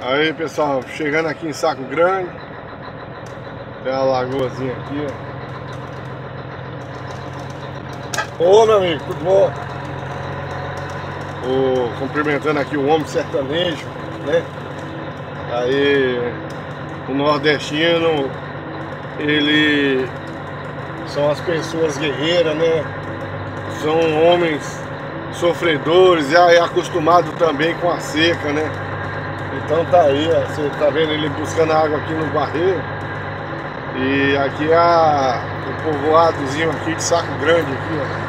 Aí pessoal, chegando aqui em Saco Grande Tem uma lagoazinha aqui, ó Ô meu amigo, tudo bom? O, cumprimentando aqui o homem sertanejo, né? Aí o nordestino ele são as pessoas guerreiras, né? São homens sofredores e acostumado também com a seca, né? Então tá aí, você tá vendo ele buscando água aqui no barreiro. E aqui é a, o povoadozinho aqui de Saco Grande aqui, ó.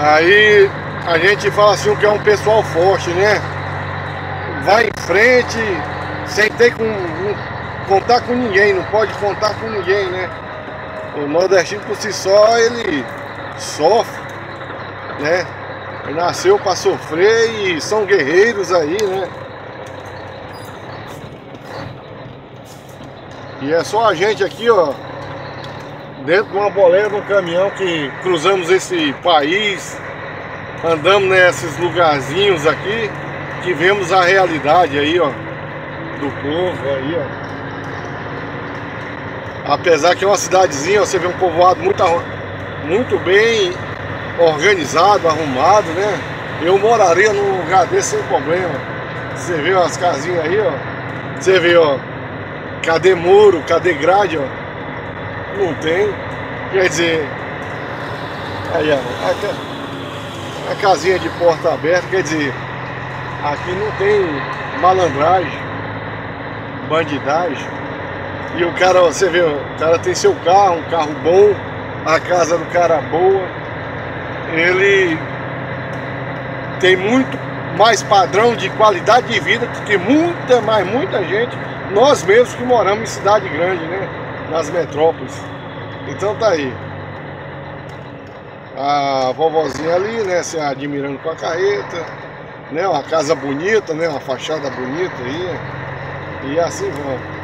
Aí a gente fala assim que é um pessoal forte, né? Vai em frente sem ter com, contar com ninguém, não pode contar com ninguém, né? O nordestino por si só ele sofre, né? Nasceu para sofrer e são guerreiros aí, né? E é só a gente aqui, ó, dentro de uma boleia, de um caminhão que cruzamos esse país, andamos nesses lugarzinhos aqui, que vemos a realidade aí, ó, do povo aí, ó. Apesar que é uma cidadezinha, ó, você vê um povoado muito, muito bem organizado, arrumado, né? Eu moraria num lugar desse sem problema. Você vê as casinhas aí, ó. Você vê, ó. Cadê muro? Cadê grade, ó? Não tem. Quer dizer. Aí, ó. A, a casinha de porta aberta, quer dizer. Aqui não tem malandragem, bandidagem. E o cara, você vê, o cara tem seu carro, um carro bom, a casa do cara boa ele tem muito mais padrão de qualidade de vida do que muita, mas muita gente, nós mesmos que moramos em cidade grande, né? Nas metrópoles. Então tá aí. A vovozinha ali, né? Se admirando com a carreta, né? Uma casa bonita, né? Uma fachada bonita aí. E assim vamos.